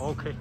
Okay.